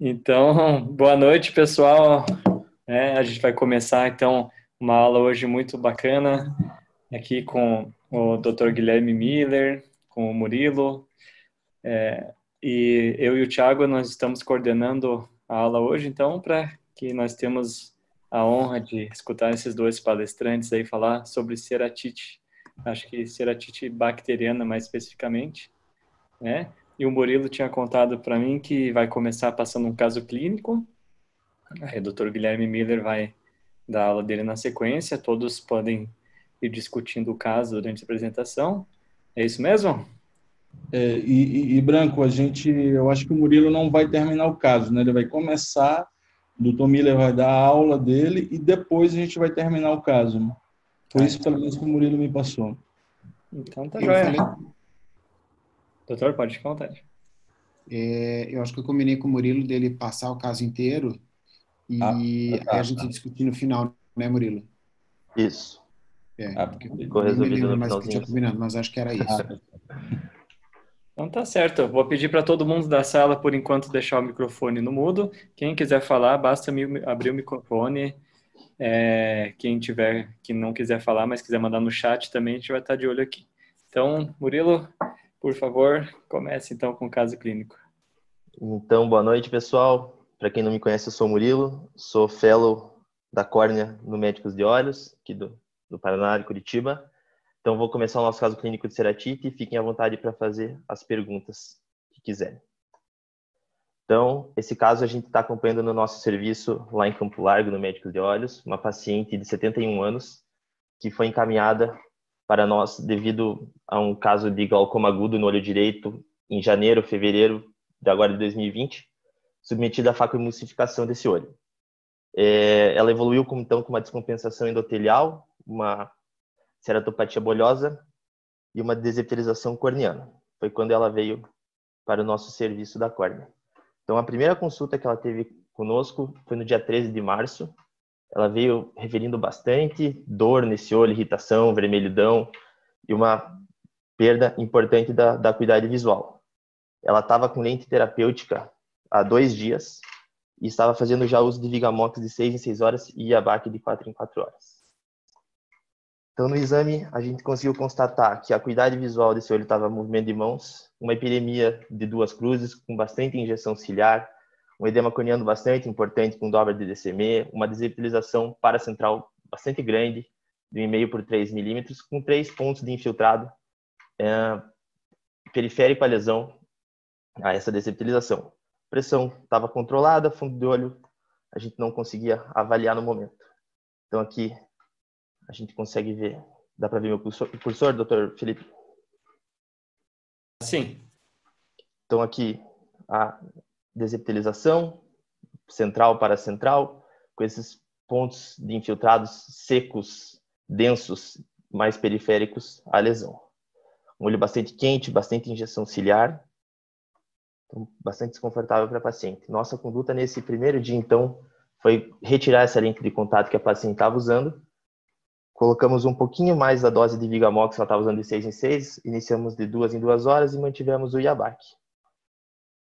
Então, boa noite, pessoal. É, a gente vai começar, então, uma aula hoje muito bacana, aqui com o Dr. Guilherme Miller, com o Murilo. É, e eu e o Thiago, nós estamos coordenando a aula hoje, então, para que nós temos a honra de escutar esses dois palestrantes aí falar sobre ceratite. Acho que ceratite bacteriana, mais especificamente, né? E o Murilo tinha contado para mim que vai começar passando um caso clínico. Aí o Dr. Guilherme Miller vai dar aula dele na sequência. Todos podem ir discutindo o caso durante a apresentação. É isso mesmo? É, e, e, Branco, a gente, eu acho que o Murilo não vai terminar o caso, né? Ele vai começar, o doutor Miller vai dar a aula dele e depois a gente vai terminar o caso. Né? Foi isso, pelo menos, que o Murilo me passou. Então tá joia. Doutor, pode ficar à vontade. É, eu acho que eu combinei com o Murilo dele passar o caso inteiro e ah, tá, aí a gente tá. discutir no final, né, Murilo? Isso. É, ah, ficou resolvido no mais que tinha combinado, mas acho que era isso. Então tá certo. vou pedir para todo mundo da sala, por enquanto, deixar o microfone no mudo. Quem quiser falar, basta abrir o microfone. É, quem tiver, que não quiser falar, mas quiser mandar no chat também, a gente vai estar de olho aqui. Então, Murilo, por favor, comece então com o caso clínico. Então, boa noite, pessoal. Para quem não me conhece, eu sou Murilo, sou fellow da córnea no Médicos de Olhos, aqui do, do Paraná, de Curitiba. Então, vou começar o nosso caso clínico de ceratite e fiquem à vontade para fazer as perguntas que quiserem. Então, esse caso a gente está acompanhando no nosso serviço lá em Campo Largo, no Médicos de Olhos, uma paciente de 71 anos que foi encaminhada para nós devido a um caso de glaucoma agudo no olho direito em janeiro, fevereiro de agora de 2020, submetida à facoemulsificação desse olho. É, ela evoluiu com, então com uma descompensação endotelial, uma ceratopatia bolhosa e uma desepitelização corneana. Foi quando ela veio para o nosso serviço da córnea. Então, a primeira consulta que ela teve conosco foi no dia 13 de março, ela veio referindo bastante dor nesse olho, irritação, vermelhidão e uma perda importante da, da acuidade visual. Ela estava com lente terapêutica há dois dias e estava fazendo já uso de Vigamox de 6 em 6 horas e Abac de 4 em 4 horas. Então, no exame, a gente conseguiu constatar que a acuidade visual desse olho estava movimento de mãos, uma epidemia de duas cruzes com bastante injeção ciliar, um edema corneano bastante importante com dobra de DCM, uma desepitelização paracentral bastante grande, de 1,5 por 3 milímetros, com três pontos de infiltrado é, periférico à lesão a essa desepitelização. Pressão estava controlada, fundo de olho a gente não conseguia avaliar no momento. Então aqui a gente consegue ver, dá para ver meu cursor, cursor, doutor Felipe? Sim. Então aqui a desepitelização, central para central, com esses pontos de infiltrados secos, densos, mais periféricos à lesão. Um olho bastante quente, bastante injeção ciliar, então, bastante desconfortável para a paciente. Nossa conduta nesse primeiro dia, então, foi retirar essa lente de contato que a paciente estava usando. Colocamos um pouquinho mais da dose de Vigamox ela estava usando de 6 em 6, iniciamos de duas em duas horas e mantivemos o Iabac.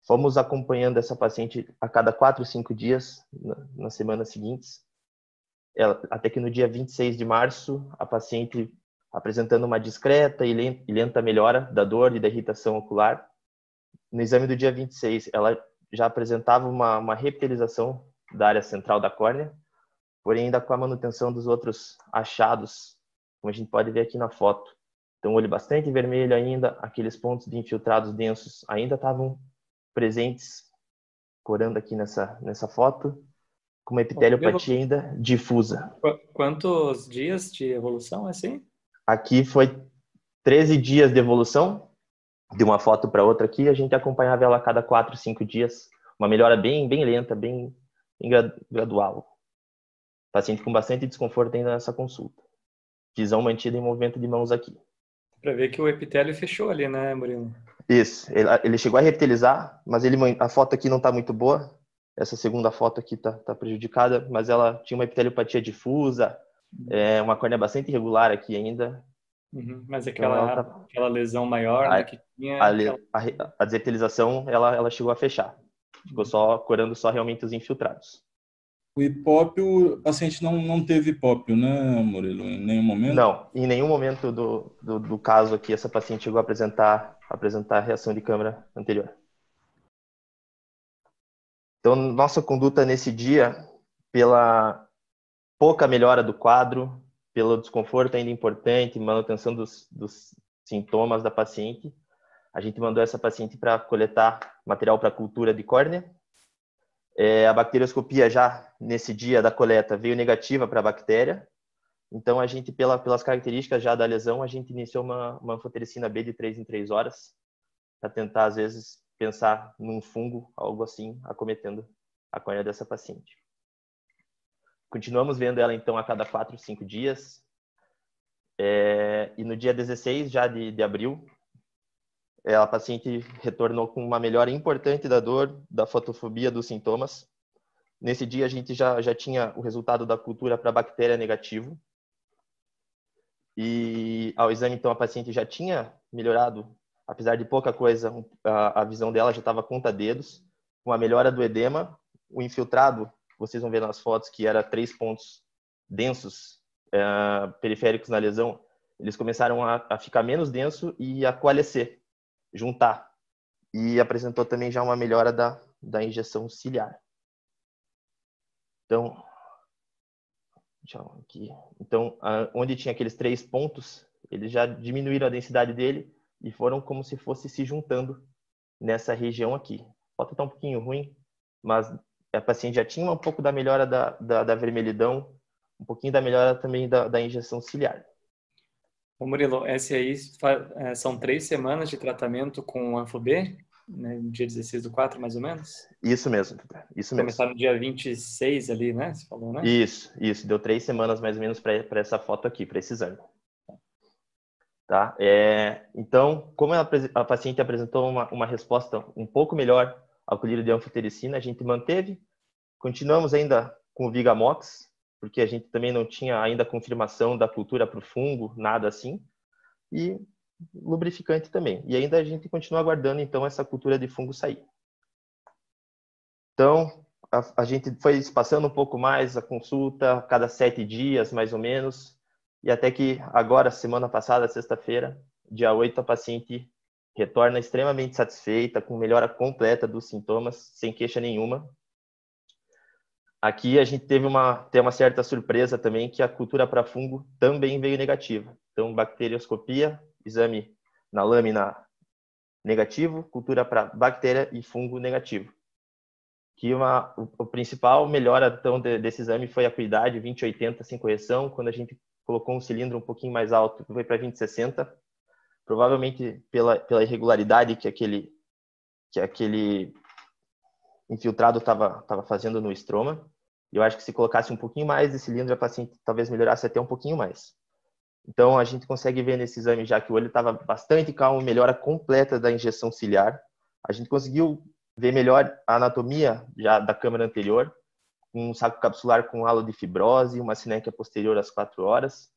Fomos acompanhando essa paciente a cada quatro, cinco dias, nas semanas seguintes, ela, até que no dia 26 de março, a paciente apresentando uma discreta e lenta melhora da dor e da irritação ocular. No exame do dia 26, ela já apresentava uma, uma reptilização da área central da córnea, porém ainda com a manutenção dos outros achados, como a gente pode ver aqui na foto. Então, olho bastante vermelho ainda, aqueles pontos de infiltrados densos ainda estavam presentes, corando aqui nessa, nessa foto, com uma epiteliopatia ainda difusa. Quantos dias de evolução assim? Aqui foi 13 dias de evolução, de uma foto para outra aqui, a gente acompanhava ela a cada 4, 5 dias, uma melhora bem, bem lenta, bem, bem gradual. Paciente com bastante desconforto ainda nessa consulta. Visão mantida em movimento de mãos aqui. Para ver que o epitélio fechou ali, né, Murilo? Isso, ele, chegou a reptilizar, mas ele, a foto aqui não está muito boa. Essa segunda foto aqui está tá prejudicada, mas ela tinha uma epiteliopatia difusa, uhum. é, uma córnea bastante irregular aqui ainda. Uhum, mas aquela, então tá... aquela lesão maior a, né, que tinha... A, aquela... a, a desepitelização, ela, ela chegou a fechar. ficou só curando só realmente os infiltrados. O hipópio, o paciente não, não teve hipópio, né, Murilo, em nenhum momento? Não, em nenhum momento do, do, do caso aqui essa paciente chegou a apresentar, apresentar reação de câmara anterior. Então, nossa conduta nesse dia, pela pouca melhora do quadro, pelo desconforto ainda importante, manutenção dos, dos sintomas da paciente, a gente mandou essa paciente para coletar material para cultura de córnea. É, a bacterioscopia já nesse dia da coleta veio negativa para a bactéria. Então a gente, pela, pelas características já da lesão, a gente iniciou uma, uma anfotericina B de 3 em 3 horas para tentar às vezes pensar num fungo, algo assim, acometendo a córnea dessa paciente. Continuamos vendo ela então a cada 4, 5 dias. É, e no dia 16 já de, de abril, a paciente retornou com uma melhora importante da dor, da fotofobia, dos sintomas. Nesse dia a gente já, já tinha o resultado da cultura para bactéria negativo. E ao exame, então, a paciente já tinha melhorado, apesar de pouca coisa, a, a visão dela já estava conta dedos, com a melhora do edema, o infiltrado, vocês vão ver nas fotos que era três pontos densos é, periféricos na lesão, eles começaram a, a ficar menos denso e a coalescer juntar. E apresentou também já uma melhora da, da injeção ciliar. Então, aqui. Então, onde tinha aqueles três pontos, eles já diminuíram a densidade dele e foram como se fosse se juntando nessa região aqui. Foto está um pouquinho ruim, mas a paciente já tinha um pouco da melhora da, da, da vermelhidão, um pouquinho da melhora também da, da injeção ciliar. Ô Murilo, esse aí é, são três semanas de tratamento com ANFO-B, né, dia 16 do 4, mais ou menos? Isso mesmo, isso mesmo. Começar no dia 26 ali, né? Você falou, né? Isso, isso. Deu três semanas mais ou menos para essa foto aqui, para esse exame. Tá? É, então, como a, a paciente apresentou uma, uma resposta um pouco melhor ao colírio de anfotericina, a gente manteve. Continuamos ainda com o Vigamox, porque a gente também não tinha ainda confirmação da cultura para o fungo, nada assim. E lubrificante também. E ainda a gente continua aguardando, então, essa cultura de fungo sair. Então, a, a gente foi passando um pouco mais a consulta, cada sete dias, mais ou menos, e até que agora, semana passada, sexta-feira, dia 8, a paciente retorna extremamente satisfeita, com melhora completa dos sintomas, sem queixa nenhuma, Aqui a gente teve uma, tem uma certa surpresa também que a cultura para fungo também veio negativa. Então, bacterioscopia, exame na lâmina negativo, cultura para bactéria e fungo negativo. Que uma, o, o principal melhora então de, desse exame foi a acuidade 2080 sem correção, quando a gente colocou um cilindro um pouquinho mais alto, foi para 2060, provavelmente pela, pela irregularidade que aquele que aquele infiltrado estava tava fazendo no estroma. Eu acho que se colocasse um pouquinho mais de cilindro, a paciente talvez melhorasse até um pouquinho mais. Então, a gente consegue ver nesse exame já que o olho estava bastante calmo, melhora completa da injeção ciliar. A gente conseguiu ver melhor a anatomia já da câmera anterior, um saco capsular com halo de fibrose, uma sinéquia posterior às quatro horas.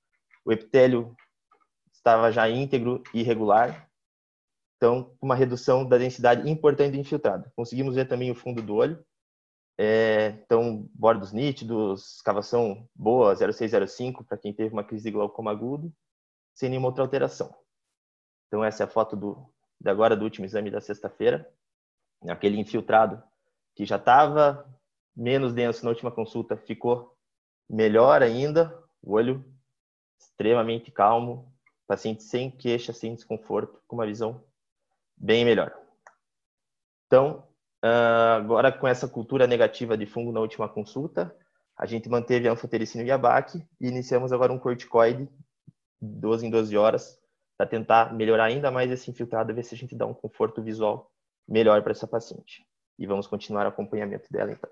O epitélio estava já íntegro e irregular. Então, uma redução da densidade importante do infiltrado. Conseguimos ver também o fundo do olho, é, então, bordos nítidos, escavação boa, 0605, para quem teve uma crise de glaucoma agudo, sem nenhuma outra alteração. Então, essa é a foto do, de agora, do último exame da sexta-feira. Aquele infiltrado que já estava menos denso na última consulta, ficou melhor ainda, o olho extremamente calmo, paciente sem queixa, sem desconforto, com uma visão bem melhor. Então, Uh, agora, com essa cultura negativa de fungo na última consulta, a gente manteve a anfotericina e a BAC e iniciamos agora um corticoide 12 em 12 horas para tentar melhorar ainda mais esse infiltrado, ver se a gente dá um conforto visual melhor para essa paciente. E vamos continuar o acompanhamento dela, então.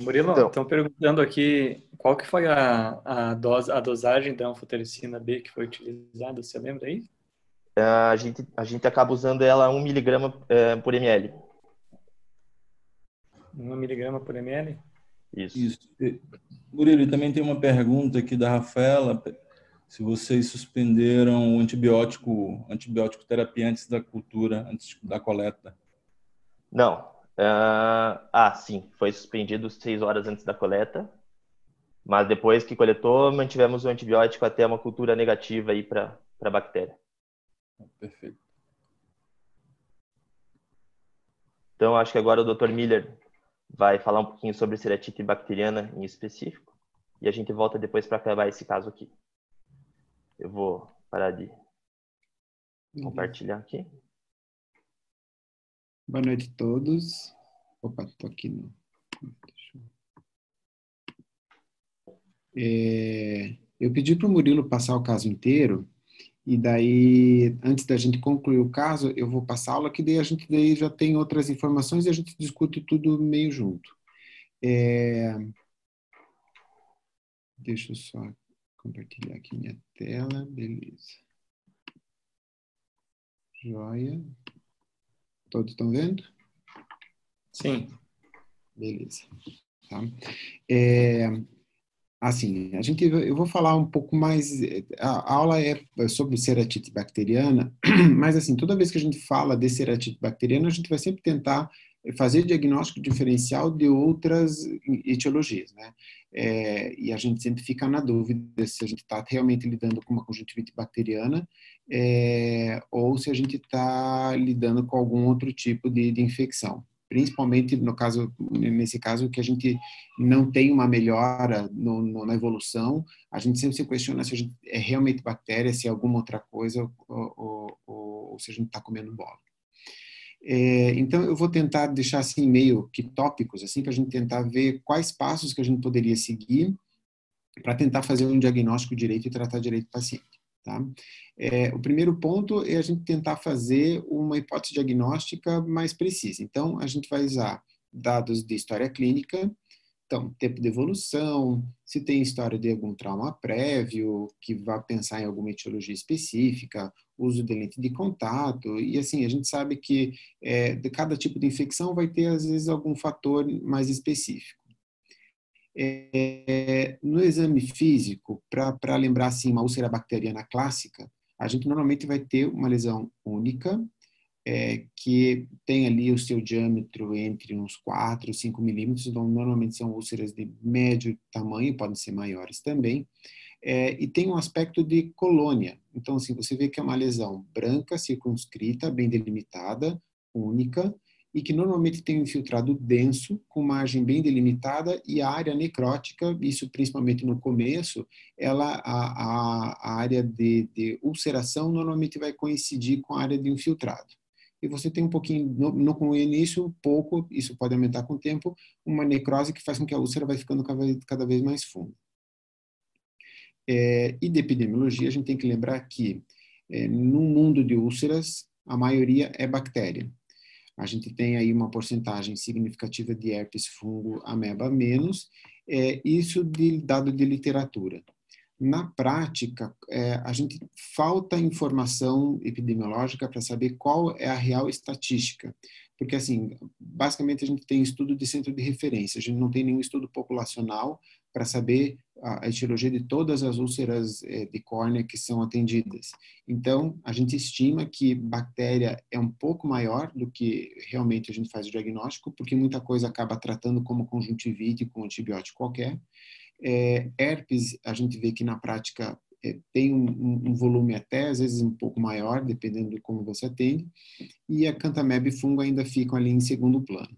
Murilo, então, estão perguntando aqui qual que foi a, a, a dosagem da anfotericina B que foi utilizada, você lembra aí? É, a gente, a gente acaba usando ela 1 miligrama é, por ml. 1 miligrama por ml? Isso. Isso. Murilo, e também tem uma pergunta aqui da Rafaela, se vocês suspenderam o antibiótico, antibiótico terapia antes da cultura, antes da coleta. Não. Uh, ah, sim. Foi suspendido seis horas antes da coleta. Mas depois que coletou, mantivemos o antibiótico até uma cultura negativa aí para a bactéria. Perfeito. Então, acho que agora o Dr. Miller vai falar um pouquinho sobre ceratite bacteriana em específico. E a gente volta depois para acabar esse caso aqui. Eu vou parar de compartilhar aqui. Boa noite a todos. Opa, estou aqui no. É, eu pedi para o Murilo passar o caso inteiro, e daí, antes da gente concluir o caso, eu vou passar a aula, que daí a gente daí já tem outras informações e a gente discute tudo meio junto. É, deixa eu só compartilhar aqui minha tela, beleza. Joia. Todos estão vendo? Sim. Beleza. Tá. É, assim, a gente, eu vou falar um pouco mais, a aula é sobre ceratite bacteriana, mas assim, toda vez que a gente fala de ceratite bacteriana, a gente vai sempre tentar fazer diagnóstico diferencial de outras etiologias, né? É, e a gente sempre fica na dúvida se a gente está realmente lidando com uma conjuntivite bacteriana é, ou se a gente está lidando com algum outro tipo de, de, infecção. Principalmente no caso, nesse caso que a gente não tem uma melhora no, no, na evolução, a gente sempre se questiona se a gente é realmente bactéria, se é alguma outra coisa ou, ou, ou, ou se a gente está comendo bola. É, então, eu vou tentar deixar assim meio que tópicos, assim, para a gente tentar ver quais passos que a gente poderia seguir para tentar fazer um diagnóstico direito e tratar direito o paciente. Tá? É, o primeiro ponto é a gente tentar fazer uma hipótese diagnóstica mais precisa. Então, a gente vai usar dados de história clínica, então, tempo de evolução, se tem história de algum trauma prévio, que vá pensar em alguma etiologia específica, uso de lente de contato, e assim, a gente sabe que é, de cada tipo de infecção vai ter, às vezes, algum fator mais específico. É, no exame físico, para lembrar assim, uma úlcera bacteriana clássica, a gente normalmente vai ter uma lesão única, é, que tem ali o seu diâmetro entre uns 4 e 5 milímetros, então normalmente são úlceras de médio tamanho, podem ser maiores também, é, e tem um aspecto de colônia. Então, assim, você vê que é uma lesão branca, circunscrita, bem delimitada, única, e que normalmente tem um infiltrado denso, com margem bem delimitada, e a área necrótica, isso principalmente no começo, ela, a, a, área de, de ulceração normalmente vai coincidir com a área de infiltrado e você tem um pouquinho, no, no início, pouco, isso pode aumentar com o tempo, uma necrose que faz com que a úlcera vai ficando cada vez, cada vez mais funda. É, e de epidemiologia, a gente tem que lembrar que é, no mundo de úlceras, a maioria é bactéria. A gente tem aí uma porcentagem significativa de herpes fungo ameba menos, é, isso de, dado de literatura na prática, é, a gente falta informação epidemiológica para saber qual é a real estatística. Porque, assim, basicamente a gente tem estudo de centro de referência, a gente não tem nenhum estudo populacional para saber a etiologia de todas as úlceras é, de córnea que são atendidas. Então, a gente estima que bactéria é um pouco maior do que realmente a gente faz o diagnóstico, porque muita coisa acaba tratando como conjuntivite com antibiótico qualquer, é, herpes, a gente vê que na prática é, tem um, um, volume até, às vezes, um pouco maior, dependendo de como você atende, e a cantameb e fungo ainda ficam ali em segundo plano.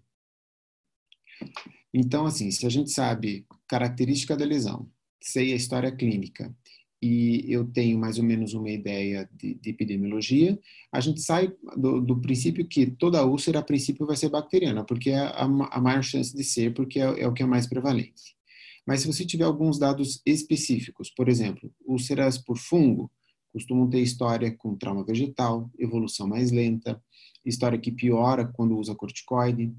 Então, assim, se a gente sabe característica da lesão, sei a história clínica e eu tenho mais ou menos uma ideia de, de epidemiologia, a gente sai do, do, princípio que toda úlcera, a princípio, vai ser bacteriana, porque é a, a maior chance de ser, porque é, é o que é mais prevalente. Mas se você tiver alguns dados específicos, por exemplo, úlceras por fungo, costumam ter história com trauma vegetal, evolução mais lenta, história que piora quando usa corticoide,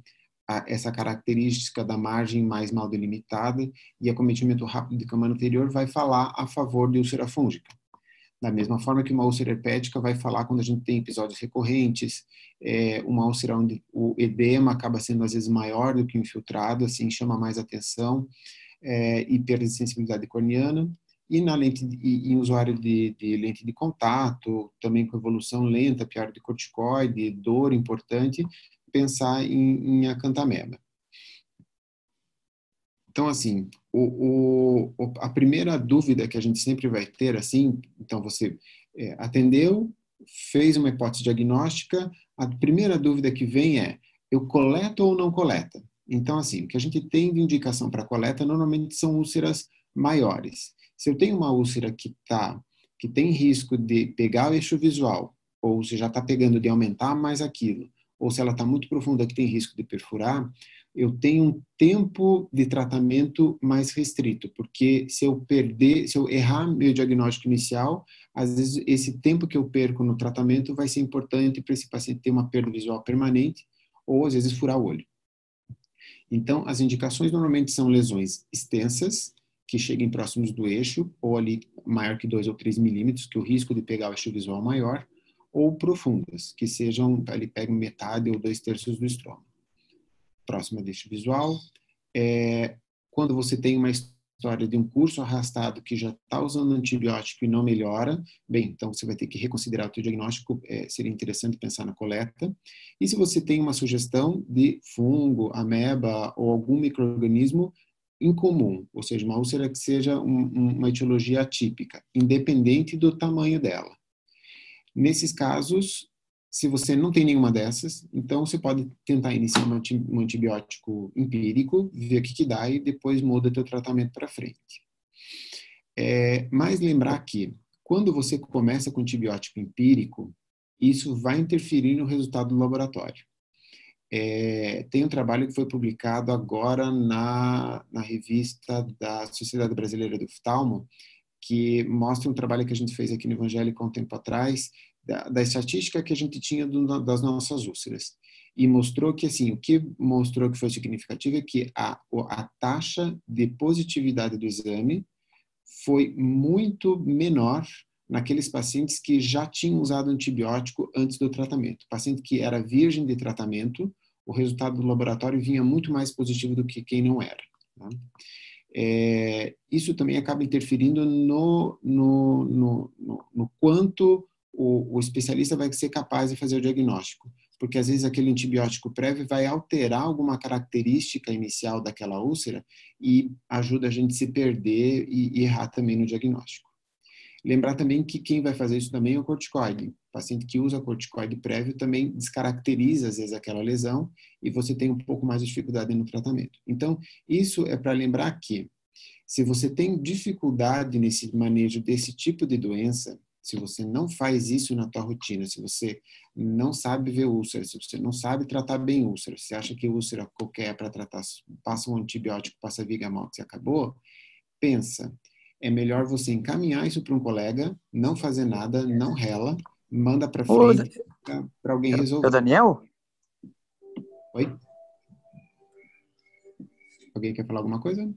essa característica da margem mais mal delimitada e acometimento rápido de camada anterior vai falar a favor de úlcera fúngica. Da mesma forma que uma úlcera herpética vai falar quando a gente tem episódios recorrentes, é, uma úlcera onde o edema acaba sendo às vezes maior do que o infiltrado, assim chama mais atenção é, e perda de sensibilidade corneana, e na lente e, em usuário de, de, lente de contato, também com evolução lenta, pior de corticoide, dor importante, pensar em, em. Então, assim, o, o, a primeira dúvida que a gente sempre vai ter, assim, então você é, atendeu, fez uma hipótese diagnóstica, a primeira dúvida que vem é, eu coleto ou não coleta? Então, assim, o que a gente tem de indicação para coleta normalmente são úlceras maiores. Se eu tenho uma úlcera que tá, que tem risco de pegar o eixo visual, ou se já está pegando de aumentar mais aquilo, ou se ela está muito profunda que tem risco de perfurar, eu tenho um tempo de tratamento mais restrito, porque se eu perder, se eu errar meu diagnóstico inicial, às vezes esse tempo que eu perco no tratamento vai ser importante para esse paciente ter uma perda visual permanente ou às vezes furar o olho. Então, as indicações normalmente são lesões extensas, que cheguem próximos do eixo, ou ali maior que 2 ou 3 milímetros, que o risco de pegar o eixo visual é maior, ou profundas, que sejam, ali pegam metade ou dois terços do estroma. Próxima eixo visual. É, quando você tem uma história de um curso arrastado que já está usando antibiótico e não melhora, bem, então você vai ter que reconsiderar o seu diagnóstico, é, seria interessante pensar na coleta. E se você tem uma sugestão de fungo, ameba ou algum microorganismo incomum, ou seja, uma úlcera que seja um, uma etiologia atípica, independente do tamanho dela. Nesses casos, se você não tem nenhuma dessas, então você pode tentar iniciar um antibiótico empírico, ver o que, que dá e depois muda teu tratamento para frente. É, mas lembrar que quando você começa com antibiótico empírico, isso vai interferir no resultado do laboratório. É, tem um trabalho que foi publicado agora na, na revista da Sociedade Brasileira do Oftalmo, que mostra um trabalho que a gente fez aqui no Evangélico há um tempo atrás, da, da estatística que a gente tinha do, das nossas úlceras. E mostrou que, assim, o que mostrou que foi significativo é que a, a taxa de positividade do exame foi muito menor naqueles pacientes que já tinham usado antibiótico antes do tratamento. Paciente que era virgem de tratamento, o resultado do laboratório vinha muito mais positivo do que quem não era. Tá? É, isso também acaba interferindo no, no, no, no, no quanto o, o, especialista vai ser capaz de fazer o diagnóstico, porque às vezes aquele antibiótico prévio vai alterar alguma característica inicial daquela úlcera e ajuda a gente a se perder e, e errar também no diagnóstico. Lembrar também que quem vai fazer isso também é o corticoide. O paciente que usa corticoide prévio também descaracteriza, às vezes, aquela lesão e você tem um pouco mais de dificuldade no tratamento. Então, isso é para lembrar que se você tem dificuldade nesse manejo desse tipo de doença, se você não faz isso na tua rotina, se você não sabe ver úlcera, se você não sabe tratar bem úlcera, se acha que úlcera qualquer é para tratar, passa um antibiótico, passa vigamox e acabou, pensa, é melhor você encaminhar isso para um colega, não fazer nada, não rela, manda para frente para alguém resolver. É o Daniel? Oi? Alguém quer falar alguma coisa?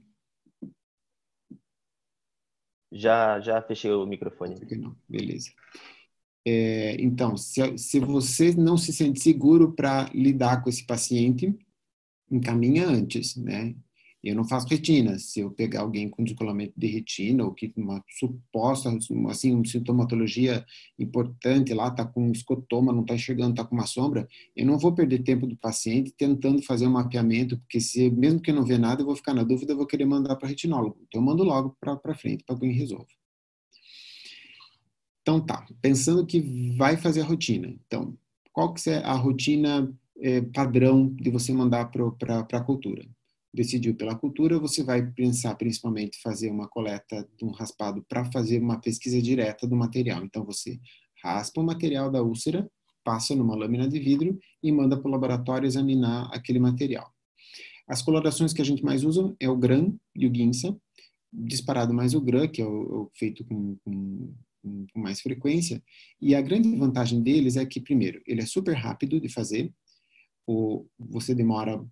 Já, já fechei o microfone. Não, beleza. É, então, se, se você não se sente seguro para lidar com esse paciente, encaminha antes, né? Eu não faço retina. Se eu pegar alguém com descolamento de retina ou que uma suposta, assim, uma sintomatologia importante lá, tá com escotoma, não está enxergando, está com uma sombra, eu não vou perder tempo do paciente tentando fazer um mapeamento, porque se mesmo que eu não vê nada, eu vou ficar na dúvida, eu vou querer mandar para retinólogo. Então eu mando logo para frente para alguém resolva. Então tá, pensando que vai fazer a rotina. Então, qual que é a rotina é, padrão de você mandar para a cultura? Decidiu pela cultura, você vai pensar principalmente fazer uma coleta de um raspado para fazer uma pesquisa direta do material. Então você raspa o material da úlcera, passa numa lâmina de vidro e manda para o laboratório examinar aquele material. As colorações que a gente mais usa é o GRAM e o GINSA, disparado mais o GRAM, que é o, o feito com, com, com mais frequência, e a grande vantagem deles é que, primeiro, ele é super rápido de fazer, o, você demora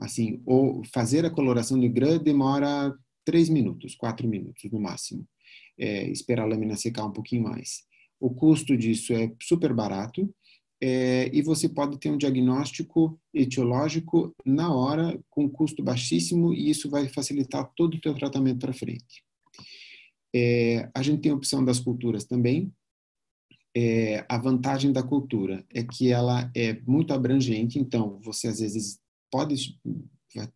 Assim, ou fazer a coloração de grã demora três minutos, quatro minutos no máximo. É, esperar a lâmina secar um pouquinho mais. O custo disso é super barato é, e você pode ter um diagnóstico etiológico na hora com custo baixíssimo e isso vai facilitar todo o teu tratamento para frente. É, a gente tem a opção das culturas também. É, a vantagem da cultura é que ela é muito abrangente, então você às vezes pode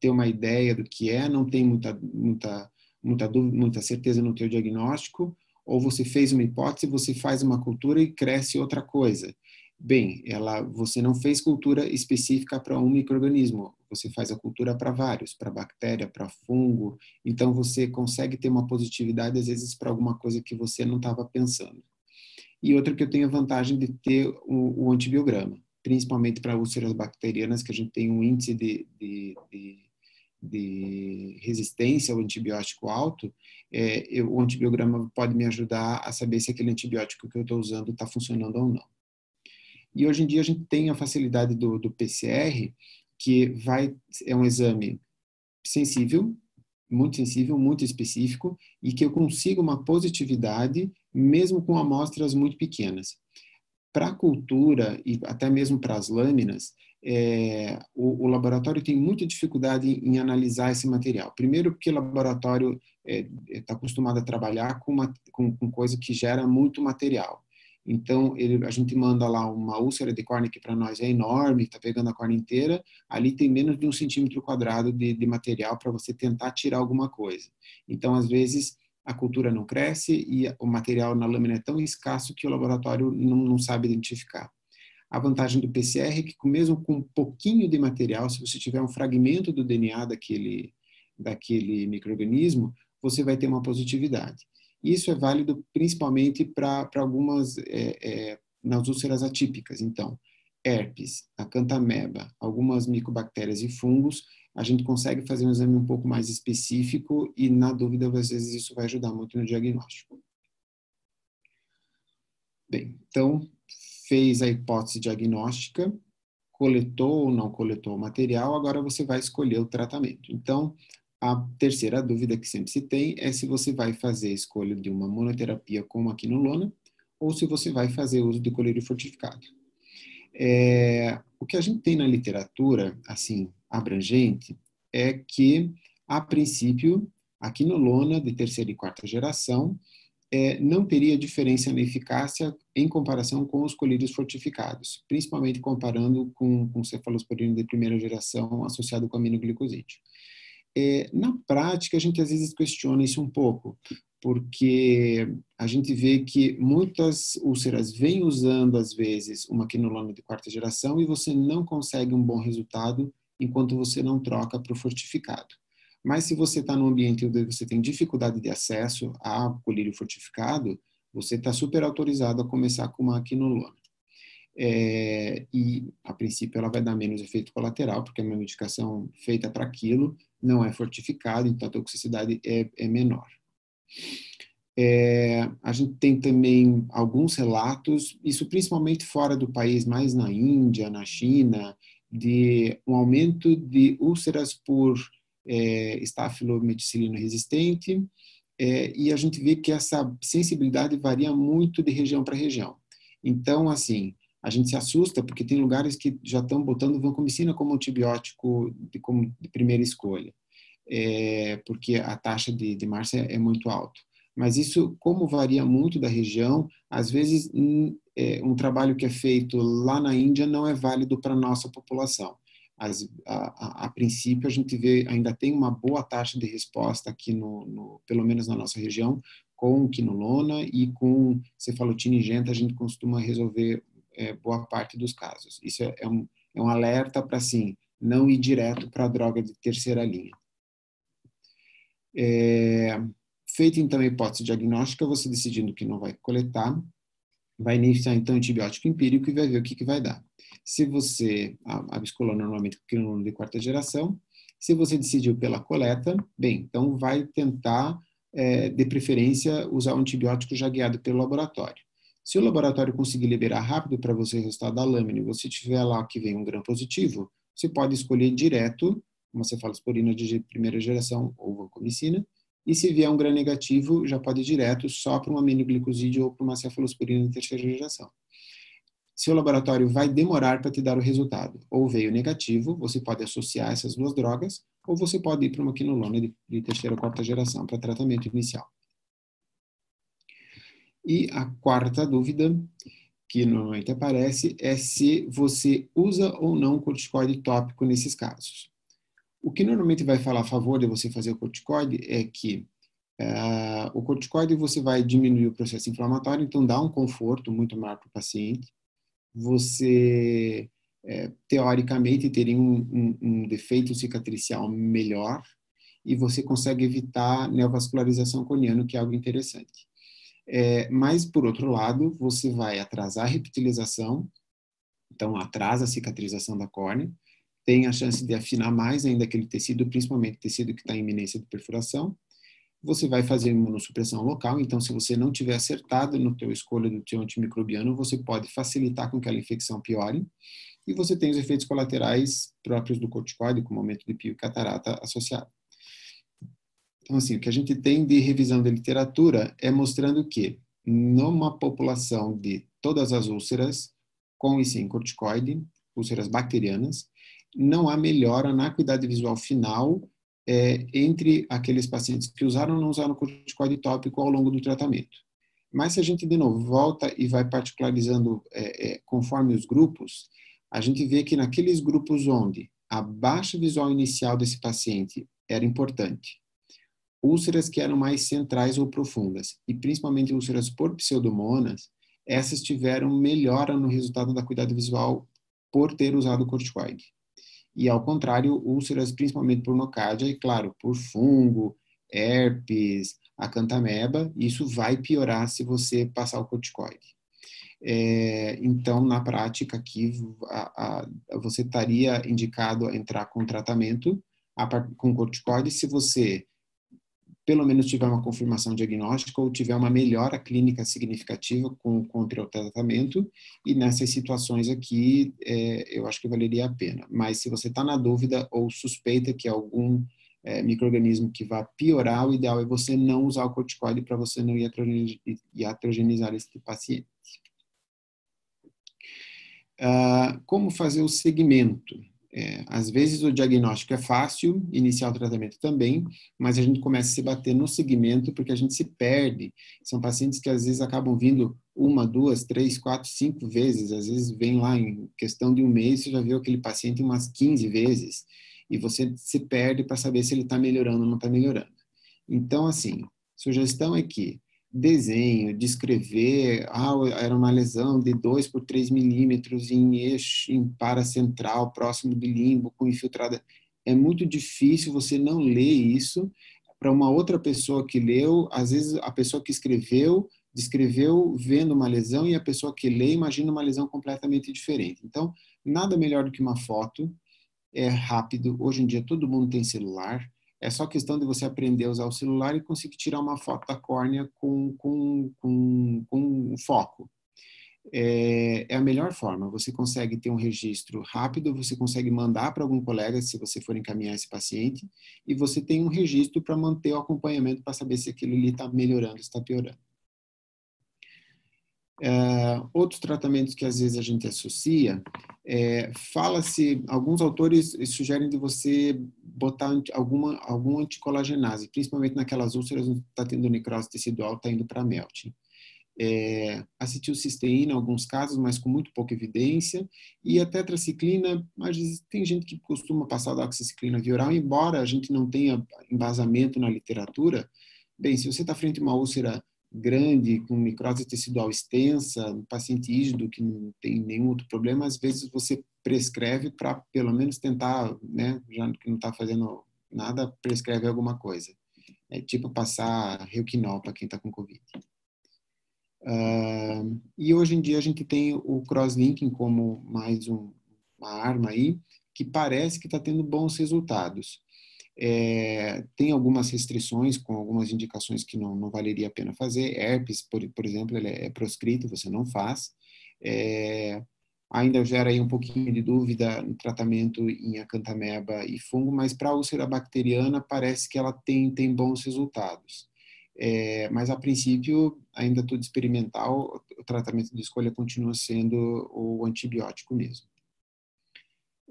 ter uma ideia do que é, não tem muita, muita, muita, dúvida, muita certeza no teu diagnóstico, ou você fez uma hipótese, você faz uma cultura e cresce outra coisa. Bem, ela, você não fez cultura específica para um microorganismo, você faz a cultura para vários, para bactéria, para fungo, então você consegue ter uma positividade às vezes para alguma coisa que você não estava pensando. E outra que eu tenho a vantagem de ter o, o antibiograma, principalmente para úlceras bacterianas, que a gente tem um índice de, de, de, de resistência ao antibiótico alto, é, eu, o antibiograma pode me ajudar a saber se aquele antibiótico que eu estou usando está funcionando ou não. E hoje em dia a gente tem a facilidade do, do PCR, que vai é um exame sensível, muito sensível, muito específico, e que eu consigo uma positividade mesmo com amostras muito pequenas. Para a cultura e até mesmo para as lâminas, é, o, o, laboratório tem muita dificuldade em, em, analisar esse material. Primeiro, porque o laboratório está é, é tá acostumado a trabalhar com, uma, com, com coisa que gera muito material. Então, ele, a gente manda lá uma úlcera de córnea que para nós é enorme, está pegando a córnea inteira. Ali tem menos de um centímetro quadrado de, de material para você tentar tirar alguma coisa. Então, às vezes, a cultura não cresce e o material na lâmina é tão escasso que o laboratório não, não sabe identificar. A vantagem do PCR é que, mesmo com um pouquinho de material, se você tiver um fragmento do DNA daquele, daquele microorganismo, você vai ter uma positividade. Isso é válido principalmente para algumas, é, é, nas úlceras atípicas. Então, herpes, acantameba, algumas micobactérias e fungos, a gente consegue fazer um exame um pouco mais específico e, na dúvida, às vezes isso vai ajudar muito no diagnóstico. Bem, então, fez a hipótese diagnóstica, coletou ou não coletou o material, agora você vai escolher o tratamento. Então, a terceira dúvida que sempre se tem é se você vai fazer a escolha de uma monoterapia com uma quinolona ou se você vai fazer uso de colírio fortificado. É, o que a gente tem na literatura, assim, abrangente, é que, a princípio, a quinolona de terceira e quarta geração é, não teria diferença na eficácia em comparação com os colírios fortificados, principalmente comparando com, com cefalosporina de primeira geração associado com aminoglicosídeo. É, na prática, a gente às vezes questiona isso um pouco, porque a gente vê que muitas úlceras vêm usando, às vezes, uma quinolona de quarta geração e você não consegue um bom resultado enquanto você não troca para o fortificado. Mas se você está num ambiente onde você tem dificuldade de acesso a colírio fortificado, você está super autorizado a começar com uma quinolona. É, e, a princípio, ela vai dar menos efeito colateral, porque é uma medicação feita para aquilo, não é fortificado, então a toxicidade é, é menor. É, a gente tem também alguns relatos, isso principalmente fora do país, mais na Índia, na China, de um aumento de úlceras por é, estafilometicilina resistente, é, e a gente vê que essa sensibilidade varia muito de região para região. Então, assim, a gente se assusta porque tem lugares que já estão botando vancomicina como antibiótico de, como de primeira escolha, é, porque a taxa de, de Márcia é muito alta. Mas isso, como varia muito da região, às vezes é, um trabalho que é feito lá na Índia não é válido para a nossa população. As, a, a, a, princípio, a gente vê, ainda tem uma boa taxa de resposta aqui, no, no pelo menos na nossa região, com quinolona e com cefalotina ingenta, a gente costuma resolver é, boa parte dos casos. Isso é, é um, é um alerta para, assim, não ir direto para a droga de terceira linha. É, feita então a hipótese diagnóstica, você decidindo que não vai coletar, vai iniciar então antibiótico empírico e vai ver o que, que vai dar. Se você, a, normalmente é quinolona de quarta geração, se você decidiu pela coleta, bem, então vai tentar, é, de preferência, usar o antibiótico já guiado pelo laboratório. Se o laboratório conseguir liberar rápido para você o resultado da lâmina e você tiver lá que vem um gram positivo, você pode escolher direto uma cefalosporina de primeira geração ou vancomicina, e se vier um gram negativo, já pode ir direto só para um aminoglicosídeo ou para uma cefalosporina de terceira geração seu laboratório vai demorar para te dar o resultado. Ou veio negativo, você pode associar essas duas drogas, ou você pode ir para uma quinolona de, de terceira ou quarta geração para tratamento inicial. E a quarta dúvida que normalmente aparece é se você usa ou não corticoide tópico nesses casos. O que normalmente vai falar a favor de você fazer o corticoide é que uh, o corticoide você vai diminuir o processo inflamatório, então dá um conforto muito maior para o paciente. Você, é, teoricamente, teria um, um, um defeito cicatricial melhor e você consegue evitar neovascularização corneana, que é algo interessante. É, mas, por outro lado, você vai atrasar a reptilização, então atrasa a cicatrização da córnea, tem a chance de afinar mais ainda aquele tecido, principalmente tecido que está em iminência de perfuração. Você vai fazer imunossupressão local, então se você não tiver acertado no teu escolha do teu antimicrobiano, você pode facilitar com que aquela infecção piore. E você tem os efeitos colaterais próprios do corticoide, como aumento de pio e catarata associado. Então, assim, o que a gente tem de revisão da literatura é mostrando que, numa população de todas as úlceras, com e sem corticoide, úlceras bacterianas, não há melhora na acuidade visual final é, entre aqueles pacientes que usaram ou não usaram corticoide tópico ao longo do tratamento. Mas se a gente, de novo, volta e vai particularizando é, é, conforme os grupos, a gente vê que naqueles grupos onde a baixa visual inicial desse paciente era importante, úlceras que eram mais centrais ou profundas, e principalmente úlceras por pseudomonas, essas tiveram melhora no resultado da cuidado visual por ter usado corticoide. E ao contrário, úlceras principalmente por nocádia e claro, por fungo, herpes, acantameba, isso vai piorar se você passar o corticoide. É, então, na prática aqui, a, a, você estaria indicado a entrar com tratamento a, com corticoide se você pelo menos tiver uma confirmação diagnóstica ou tiver uma melhora clínica significativa com, com o tratamento, e nessas situações aqui é, eu acho que valeria a pena. Mas se você está na dúvida ou suspeita que algum é, microorganismo que vá piorar, o ideal é você não usar o corticoide para você não iatrogenizar esse paciente. Uh, como fazer o segmento? É, às vezes o diagnóstico é fácil, iniciar o tratamento também, mas a gente começa a se bater no segmento porque a gente se perde. São pacientes que às vezes acabam vindo uma, duas, três, quatro, cinco vezes. Às vezes vem lá em questão de um mês, você já viu aquele paciente umas 15 vezes e você se perde para saber se ele está melhorando ou não está melhorando. Então, assim, sugestão é que desenho, descrever, ah, era uma lesão de 2 por 3 milímetros em eixo, em paracentral, próximo do limbo, com infiltrada. É muito difícil você não ler isso para uma outra pessoa que leu, às vezes a pessoa que escreveu, descreveu vendo uma lesão e a pessoa que lê imagina uma lesão completamente diferente. Então, nada melhor do que uma foto, é rápido, hoje em dia todo mundo tem celular, é só questão de você aprender a usar o celular e conseguir tirar uma foto da córnea com, com, com, com foco. É, é, a melhor forma. Você consegue ter um registro rápido, você consegue mandar para algum colega se você for encaminhar esse paciente, e você tem um registro para manter o acompanhamento para saber se aquilo ali está melhorando, está piorando. É, outros tratamentos que às vezes a gente associa, é, fala-se, alguns autores sugerem de você botar alguma, algum anticolagenase, principalmente naquelas úlceras onde está tendo necrose tecidual, está indo para melting. É, acetilcisteína, em alguns casos, mas com muito pouca evidência, e a tetraciclina, vezes tem gente que costuma passar da oxiciclina via oral, embora a gente não tenha embasamento na literatura, bem, se você está frente a uma úlcera grande, com microse tecidual extensa, um paciente ígido que não tem nenhum outro problema, às vezes você prescreve para pelo menos tentar, né, já que não está fazendo nada, prescreve alguma coisa. É tipo passar Reuquinol para quem está com Covid. Uh, e hoje em dia a gente tem o crosslinking como mais um, uma arma aí, que parece que está tendo bons resultados. É, tem algumas restrições com algumas indicações que não, não valeria a pena fazer. Herpes, por, por exemplo, ele é proscrito, você não faz. É, ainda gera aí um pouquinho de dúvida no tratamento em acantameba e fungo, mas para a úlcera bacteriana parece que ela tem, tem bons resultados. É, mas a princípio, ainda tudo experimental, o tratamento de escolha continua sendo o antibiótico mesmo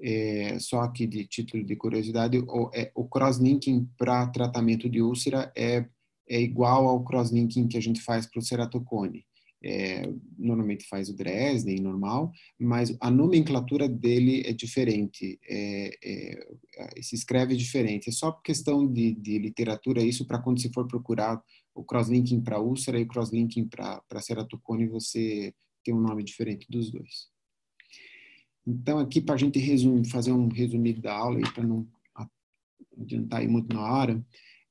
é, só aqui de título de curiosidade, o, é, o crosslinking para tratamento de úlcera é, é igual ao crosslinking que a gente faz para o ceratocone. é, normalmente faz o Dresden normal, mas a nomenclatura dele é diferente, é, é, se escreve diferente. É só questão de, de literatura isso para quando você for procurar o crosslinking para úlcera e o crosslinking para ceratocone, você tem um nome diferente dos dois. Então, aqui para a gente resumir, fazer um resumido da aula, para não adiantar aí muito na hora,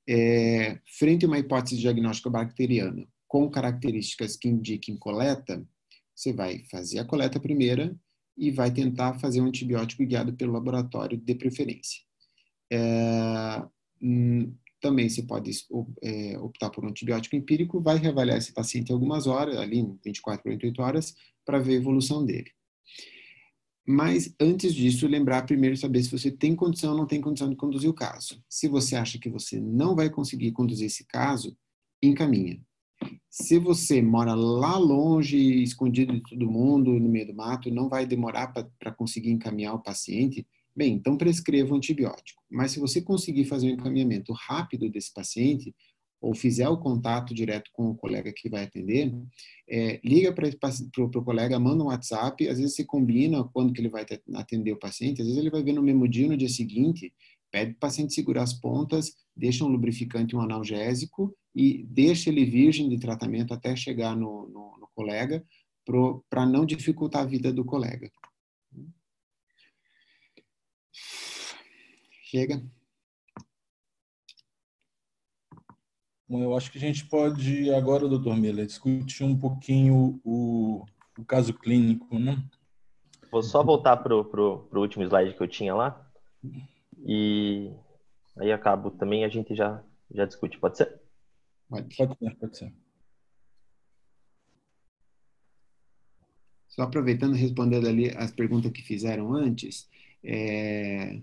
é, frente a uma hipótese diagnóstica bacteriana com características que indiquem coleta, você vai fazer a coleta primeira e vai tentar fazer um antibiótico guiado pelo laboratório de preferência. É, hum, também você pode é, optar por um antibiótico empírico, vai reavaliar esse paciente algumas horas, ali 24 a 48 horas, para ver a evolução dele. Mas antes disso, lembrar primeiro saber se você tem condição ou não tem condição de conduzir o caso. Se você acha que você não vai conseguir conduzir esse caso, encaminha. Se você mora lá longe, escondido de todo mundo, no meio do mato, não vai demorar para conseguir encaminhar o paciente, bem, então prescreva um antibiótico. Mas se você conseguir fazer um encaminhamento rápido desse paciente, ou fizer o contato direto com o colega que vai atender, é, liga para o colega, manda um WhatsApp, às vezes se combina quando que ele vai atender o paciente, às vezes ele vai ver no mesmo dia, no dia seguinte, pede para o paciente segurar as pontas, deixa um lubrificante, um analgésico e deixa ele virgem de tratamento até chegar no, no, no colega, para não dificultar a vida do colega. Chega. Bom, eu acho que a gente pode agora, doutor Miller, discutir um pouquinho o, o caso clínico, né? Vou só voltar para o último slide que eu tinha lá. E aí acabo também, a gente já, já discute. Pode ser? Pode, pode ser, pode ser. Só aproveitando, respondendo ali as perguntas que fizeram antes, é,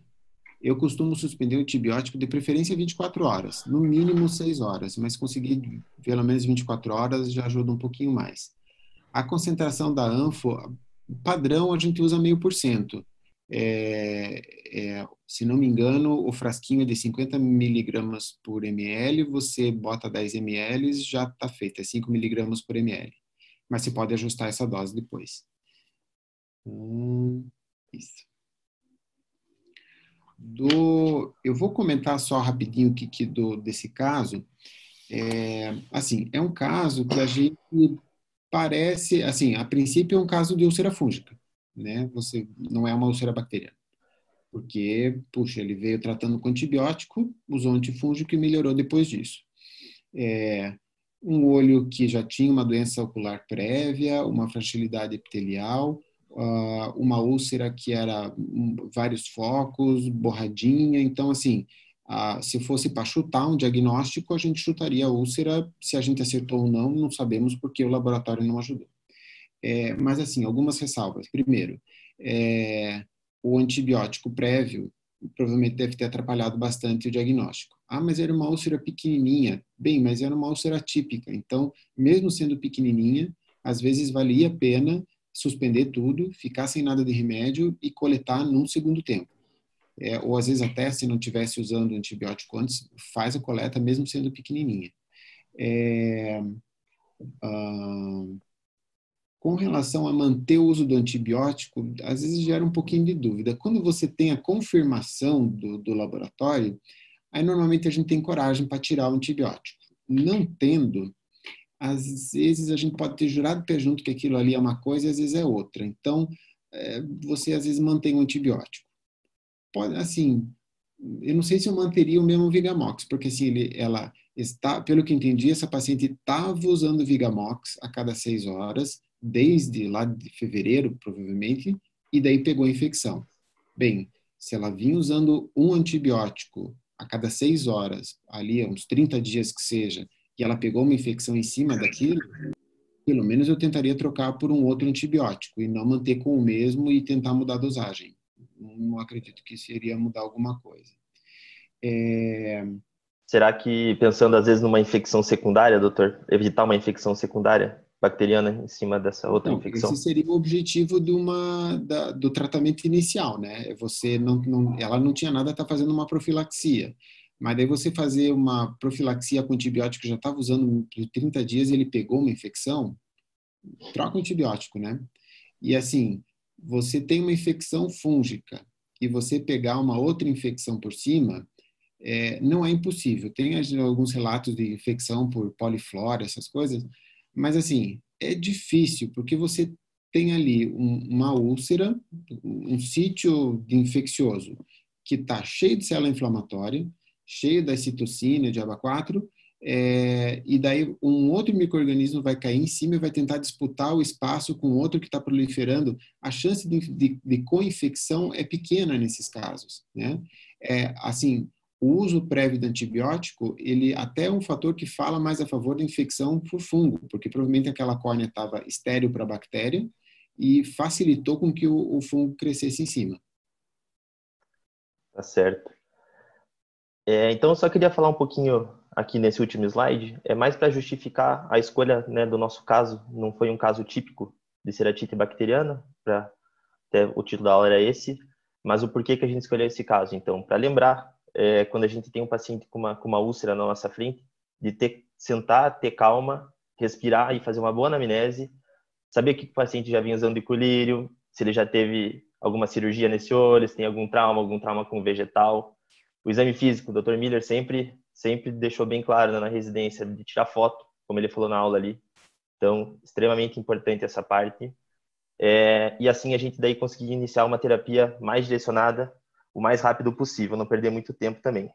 eu costumo suspender o antibiótico de preferência 24 horas, no mínimo 6 horas, mas conseguir pelo menos 24 horas já ajuda um pouquinho mais. A concentração da ANFO, padrão, a gente usa meio por cento. É, é, se não me engano, o frasquinho de 50 miligramas por ml, você bota 10 ml, já está feito, é 5 miligramas por ml. Mas você pode ajustar essa dose depois. Hum, isso. Do, eu vou comentar só rapidinho o que, que do, desse caso. É, assim, é um caso que a gente parece, assim, a princípio é um caso de úlcera fúngica né? Você não é uma úlcera bacteriana. Porque, puxa, ele veio tratando com antibiótico, usou antifúngico e melhorou depois disso. É, um olho que já tinha uma doença ocular prévia, uma fragilidade epitelial, uh, uma úlcera que era um, vários focos, borradinha. Então, assim, uh, se fosse para chutar um diagnóstico, a gente chutaria a úlcera. Se a gente acertou ou não, não sabemos porque o laboratório não ajudou. É, mas, assim, algumas ressalvas. Primeiro, é, o antibiótico prévio provavelmente deve ter atrapalhado bastante o diagnóstico. Ah, mas era uma úlcera pequenininha. Bem, mas era uma úlcera típica. Então, mesmo sendo pequenininha, às vezes valia a pena suspender tudo, ficar sem nada de remédio e coletar num segundo tempo. É, ou às vezes até se não tivesse usando antibiótico antes, faz a coleta mesmo sendo pequenininha. É, ah, com relação a manter o uso do antibiótico, às vezes gera um pouquinho de dúvida. Quando você tem a confirmação do, do laboratório, aí normalmente a gente tem coragem para tirar o antibiótico. Não tendo, às vezes a gente pode ter jurado pé junto que aquilo ali é uma coisa e às vezes é outra. Então, é, você às vezes mantém o antibiótico. Pode, assim, eu não sei se eu manteria o mesmo Vigamox, porque assim, ele, ela está, pelo que entendi, essa paciente estava usando Vigamox a cada seis horas, desde lá de fevereiro, provavelmente, e daí pegou a infecção. Bem, se ela vinha usando um antibiótico a cada seis horas, ali uns 30 dias que seja, e ela pegou uma infecção em cima daquilo, pelo menos eu tentaria trocar por um outro antibiótico e não manter com o mesmo e tentar mudar a dosagem. Não acredito que isso iria mudar alguma coisa. É... Será que, pensando às vezes numa infecção secundária, doutor, evitar uma infecção secundária, bacteriana em cima dessa outra não, infecção. Esse seria o objetivo uma, da, do tratamento inicial, né? Você não, não, ela não tinha nada, está fazendo uma profilaxia. Mas daí você fazer uma profilaxia com antibiótico que já estava usando por 30 dias e ele pegou uma infecção, troca o antibiótico, né? E assim, você tem uma infecção fúngica e você pegar uma outra infecção por cima, é, não é impossível. Tem alguns relatos de infecção por poliflora, essas coisas, mas assim, é difícil, porque você tem ali um, uma úlcera, um sítio infeccioso que está cheio de célula inflamatória, cheio da citocina, de ABA4, é, e daí um outro microorganismo vai cair em cima e vai tentar disputar o espaço com outro que está proliferando. A chance de, de, de co-infecção é pequena nesses casos, né? É, assim, o uso prévio de antibiótico, ele até é um fator que fala mais a favor da infecção por fungo, porque provavelmente aquela córnea estava estéril para a bactéria e facilitou com que o, o fungo crescesse em cima. Tá certo. É, então, só queria falar um pouquinho aqui nesse último slide, é mais para justificar a escolha né, do nosso caso. Não foi um caso típico de ceratite bacteriana, pra, até o título da aula era esse, mas o porquê que a gente escolheu esse caso. Então, para lembrar, é, quando a gente tem um paciente com uma, com uma úlcera na nossa frente, de ter, sentar, ter calma, respirar e fazer uma boa anamnese, saber que o paciente já vinha usando de colírio, se ele já teve alguma cirurgia nesse olho, se tem algum trauma, algum trauma com vegetal, o exame físico, o Dr. Miller sempre sempre deixou bem claro né, na residência de tirar foto, como ele falou na aula ali. Então, extremamente importante essa parte. É, e assim a gente daí conseguir iniciar uma terapia mais direcionada o mais rápido possível, não perder muito tempo também.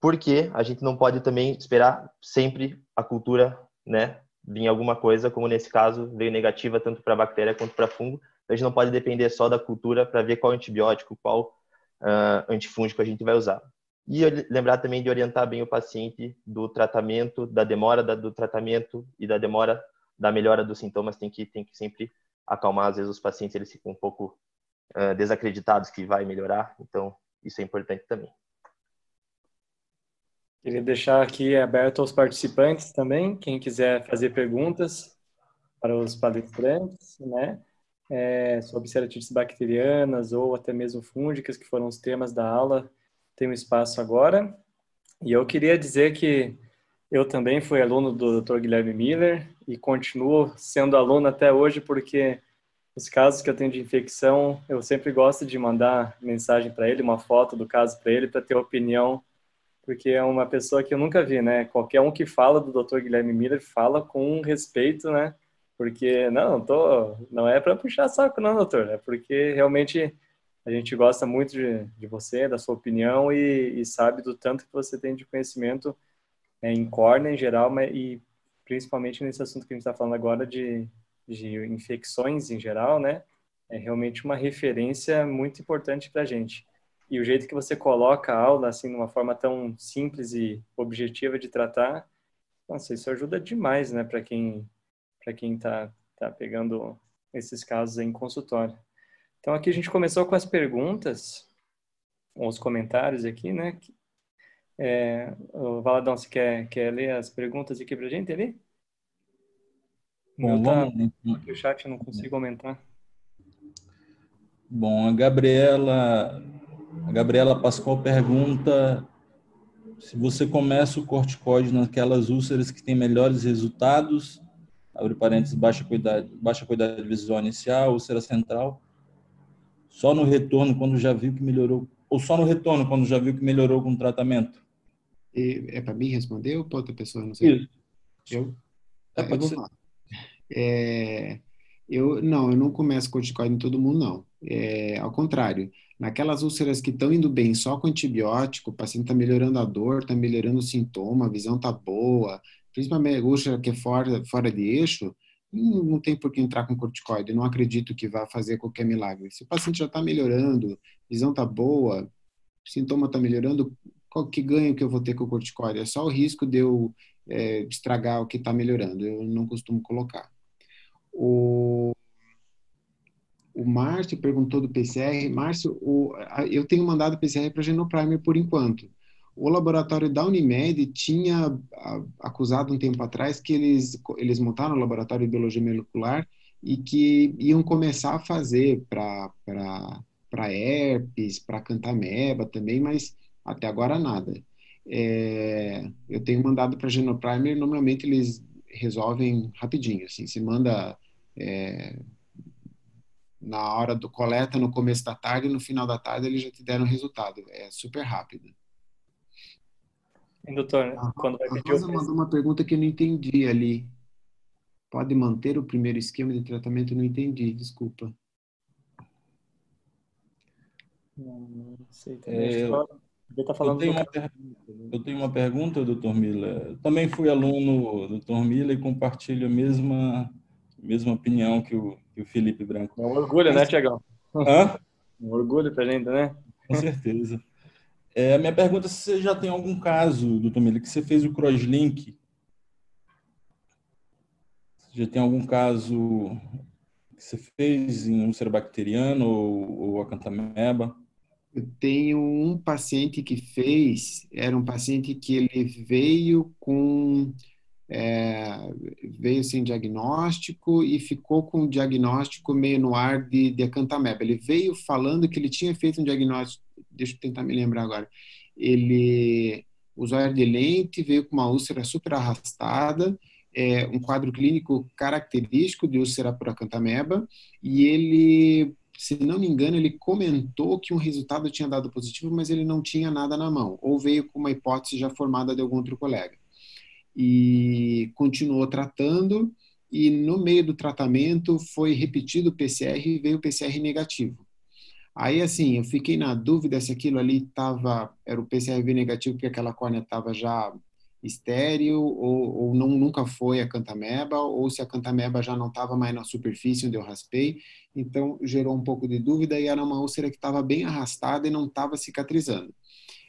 Porque a gente não pode também esperar sempre a cultura, né, vir alguma coisa, como nesse caso veio negativa tanto para bactéria quanto para fungo. A gente não pode depender só da cultura para ver qual antibiótico, qual uh, antifúngico a gente vai usar. E lembrar também de orientar bem o paciente do tratamento, da demora do tratamento e da demora da melhora dos sintomas. Tem que, tem que sempre acalmar. Às vezes os pacientes eles ficam um pouco uh, desacreditados que vai melhorar. Então, isso é importante também. Queria deixar aqui aberto aos participantes também, quem quiser fazer perguntas para os palestrantes, né? É, sobre ceratites bacterianas ou até mesmo fúngicas, que foram os temas da aula, tem um espaço agora. E eu queria dizer que eu também fui aluno do Dr. Guilherme Miller e continuo sendo aluno até hoje porque os casos que eu tenho de infecção, eu sempre gosto de mandar mensagem para ele, uma foto do caso para ele, para ter opinião, porque é uma pessoa que eu nunca vi, né? Qualquer um que fala do Dr. Guilherme Miller fala com respeito, né? Porque, não, não, tô, não é para puxar saco, não, doutor. É porque realmente a gente gosta muito de, de você, da sua opinião e, e, sabe do tanto que você tem de conhecimento é, em córnea em geral, mas, e principalmente nesse assunto que a gente está falando agora de, de infecções em geral, né? É realmente uma referência muito importante para a gente. E o jeito que você coloca a aula, assim, de uma forma tão simples e objetiva de tratar, nossa, isso ajuda demais, né, para quem para quem está tá pegando esses casos em consultório. Então, aqui a gente começou com as perguntas, com os comentários aqui, né? É, o Valadão, você quer, quer ler as perguntas aqui para a gente ali? Bom, tá, o chat eu não consigo aumentar. Bom, a Gabriela, a Gabriela Pascoal pergunta se você começa o corticoide naquelas úlceras que têm melhores resultados abre parênteses, baixa qualidade, baixa qualidade visual inicial, úlcera central, só no retorno quando já viu que melhorou, ou só no retorno quando já viu que melhorou com o tratamento? E, é para mim responder ou para outra pessoa? Não sei. Isso. Eu? É, eu vou falar. É, eu, não, eu não começo corticoide em todo mundo, não. É, ao contrário, naquelas úlceras que estão indo bem só com antibiótico, o paciente está melhorando a dor, está melhorando o sintoma, a visão está boa, principalmente úlcera que é fora, fora de eixo, não tem por que entrar com corticoide. Não acredito que vá fazer qualquer milagre. Se o paciente já está melhorando, visão está boa, sintoma está melhorando, qual que ganho que eu vou ter com o corticoide? É só o risco de eu é, estragar o que está melhorando. Eu não costumo colocar. O, o Márcio perguntou do PCR. Márcio, o, eu tenho mandado PCR para Genoprimer por enquanto o laboratório da Unimed tinha acusado um tempo atrás que eles, eles montaram um laboratório de biologia molecular e que iam começar a fazer para herpes, para cantameba também, mas até agora nada. É, eu tenho mandado para Genoprimer, normalmente eles resolvem rapidinho, assim, se manda é, na hora do coleta, no começo da tarde, no final da tarde eles já te deram o resultado, é super rápido. Doutor, a, quando vai pedir... A Rosa mandou uma pergunta que eu não entendi ali. Pode manter o primeiro esquema de tratamento? Eu não entendi, desculpa. Não, sei. É, eu, tá falando eu, tenho uma, eu tenho uma pergunta, doutor Miller. também fui aluno do doutor Miller e compartilho a mesma, mesma opinião que o, que o Felipe Branco. É um orgulho, né, Tiagão? Hã? Um orgulho pra gente, né? Com certeza. É, a minha pergunta é se você já tem algum caso, doutor Miller, que você fez o crosslink. Já tem algum caso que você fez em úlcera bacteriano ou, ou acantameba? Eu tenho um paciente que fez, era um paciente que ele veio com é, veio sem diagnóstico e ficou com o diagnóstico meio no ar de, de acantameba. Ele veio falando que ele tinha feito um diagnóstico, deixa eu tentar me lembrar agora. Ele usou de lente, veio com uma úlcera super arrastada, é, um quadro clínico característico de úlcera por acantameba, e ele se não me engano, ele comentou que um resultado tinha dado positivo, mas ele não tinha nada na mão, ou veio com uma hipótese já formada de algum outro colega. E continuou tratando, e no meio do tratamento foi repetido o PCR e veio o PCR negativo. Aí, assim, eu fiquei na dúvida se aquilo ali estava, era o PCRV negativo, porque aquela córnea estava já estéreo ou, ou não, nunca foi a cantameba, ou se a cantameba já não estava mais na superfície onde eu raspei. Então, gerou um pouco de dúvida e era uma úlcera que estava bem arrastada e não estava cicatrizando.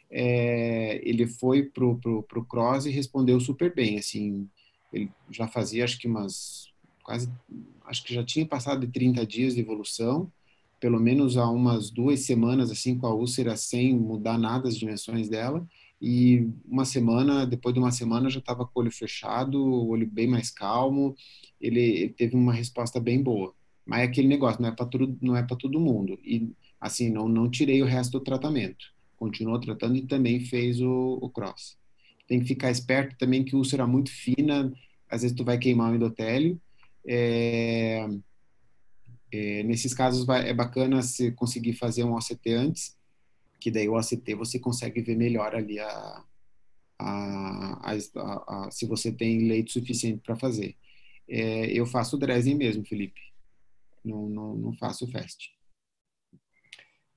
É, ele foi pro, pro, pro cross e respondeu super bem, assim, ele já fazia acho que umas, quase, acho que já tinha passado de 30 dias de evolução, pelo menos há umas duas semanas, assim, com a úlcera sem mudar nada as dimensões dela, e uma semana, depois de uma semana, já estava com o olho fechado, o olho bem mais calmo. Ele, ele, teve uma resposta bem boa. Mas é aquele negócio, não é para todo, não é para todo mundo. E assim, não não tirei o resto do tratamento. Continuou tratando e também fez o, o cross. Tem que ficar esperto também que úlcera muito fina, às vezes tu vai queimar o endotélio. É, é, nesses casos é bacana se conseguir fazer um OCT antes que daí o ACT você consegue ver melhor ali a, a, a, se você tem leite suficiente para fazer. É, eu faço Dresden mesmo, Felipe. Não, não, não faço FAST.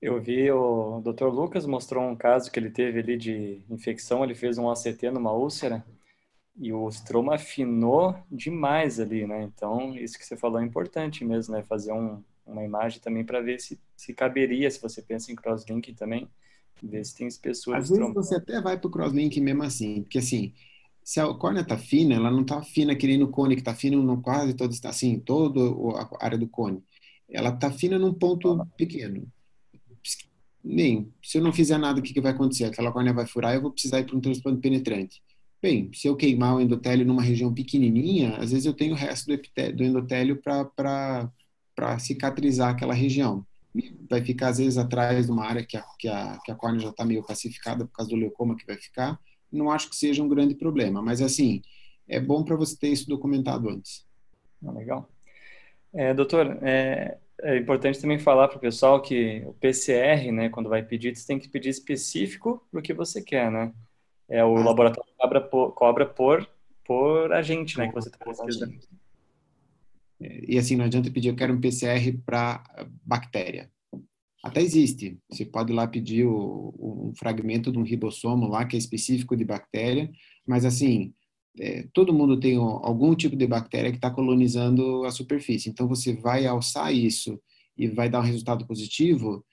Eu vi o Dr. Lucas mostrou um caso que ele teve ali de infecção, ele fez um ACT numa úlcera e o estroma afinou demais ali, né? Então, isso que você falou é importante mesmo, né? Fazer um, uma imagem também para ver se, se caberia, se você pensa em crosslink também, ver se tem espessura. Às vezes você até vai para o crosslink mesmo assim, porque assim, se a córnea está fina, ela não está fina que nem no cone, que está fino no quase todo, assim, toda a área do cone. Ela está fina num ponto pequeno. Nem, se eu não fizer nada, o que, que vai acontecer? Aquela córnea vai furar e eu vou precisar ir para um transplante penetrante. Bem, se eu queimar o endotélio numa região pequenininha, às vezes eu tenho o resto do, do endotélio para cicatrizar aquela região. Vai ficar, às vezes, atrás de uma área que a, que a, que a córnea já está meio pacificada por causa do leucoma que vai ficar. Não acho que seja um grande problema, mas, assim, é bom para você ter isso documentado antes. Ah, legal. É, doutor, é, é importante também falar para o pessoal que o PCR, né, quando vai pedir, você tem que pedir específico para o que você quer, né? É, o ah, laboratório cobra por, cobra por, por agente, né, que você está pesquisando. E assim, não adianta pedir, eu quero um PCR para bactéria. Até existe. Você pode lá pedir o, um fragmento de um ribossomo lá que é específico de bactéria, mas assim, é, todo mundo tem algum tipo de bactéria que está colonizando a superfície. Então, você vai alçar isso e vai dar um resultado positivo,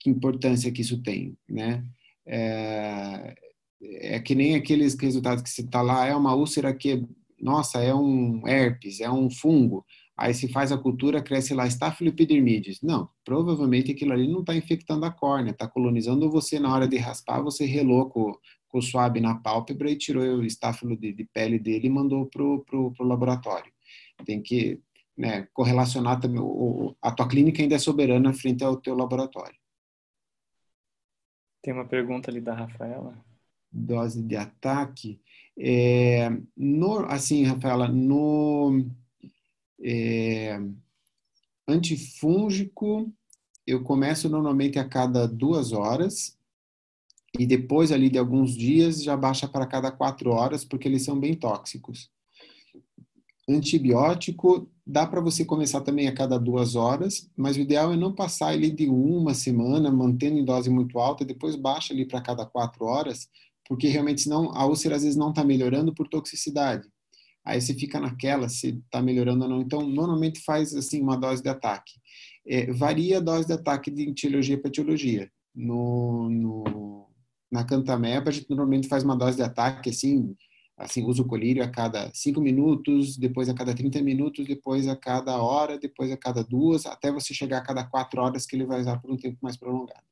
que importância que isso tem, né? É, é que nem aqueles resultados que você está lá, é uma úlcera que nossa, é um herpes, é um fungo. Aí se faz a cultura, cresce lá Staphyloepidermides. Não, provavelmente aquilo ali não está infectando a córnea, está colonizando você na hora de raspar, você relou com, com o suave na pálpebra e tirou o estáfilo de, de pele dele e mandou para o laboratório. Tem que né, correlacionar também, o, a tua clínica ainda é soberana frente ao teu laboratório. Tem uma pergunta ali da Rafaela. Dose de ataque. É, no, assim, Rafaela, no é, antifúngico, eu começo normalmente a cada duas horas e depois ali de alguns dias já baixa para cada quatro horas, porque eles são bem tóxicos. Antibiótico, dá para você começar também a cada duas horas, mas o ideal é não passar ele de uma semana, mantendo em dose muito alta, depois baixa ali para cada quatro horas, porque realmente senão a úlcera às vezes não está melhorando por toxicidade. Aí você fica naquela se está melhorando ou não. Então, normalmente faz assim uma dose de ataque. É, varia a dose de ataque de etiologia para etiologia. No, no, na cantameba, a gente normalmente faz uma dose de ataque assim, assim, usa o colírio a cada 5 minutos, depois a cada 30 minutos, depois a cada hora, depois a cada duas, até você chegar a cada 4 horas que ele vai usar por um tempo mais prolongado.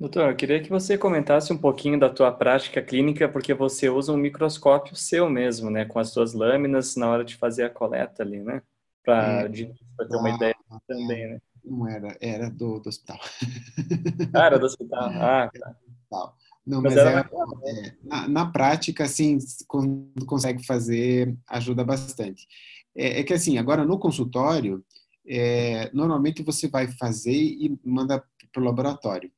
Doutor, eu queria que você comentasse um pouquinho da tua prática clínica, porque você usa um microscópio seu mesmo, né, com as suas lâminas na hora de fazer a coleta ali, né? Para é, ter uma ideia também, né? Não era, era do, do hospital. Ah, era do hospital. Ah, tá. Não, mas, mas é, é, na, na, prática, assim, quando consegue fazer, ajuda bastante. É, é que, assim, agora no consultório, é, normalmente você vai fazer e manda para o laboratório.